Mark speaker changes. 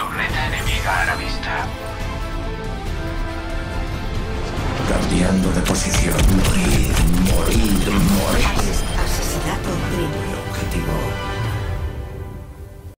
Speaker 1: Torreta enemiga a la vista.
Speaker 2: Cambiando de posición.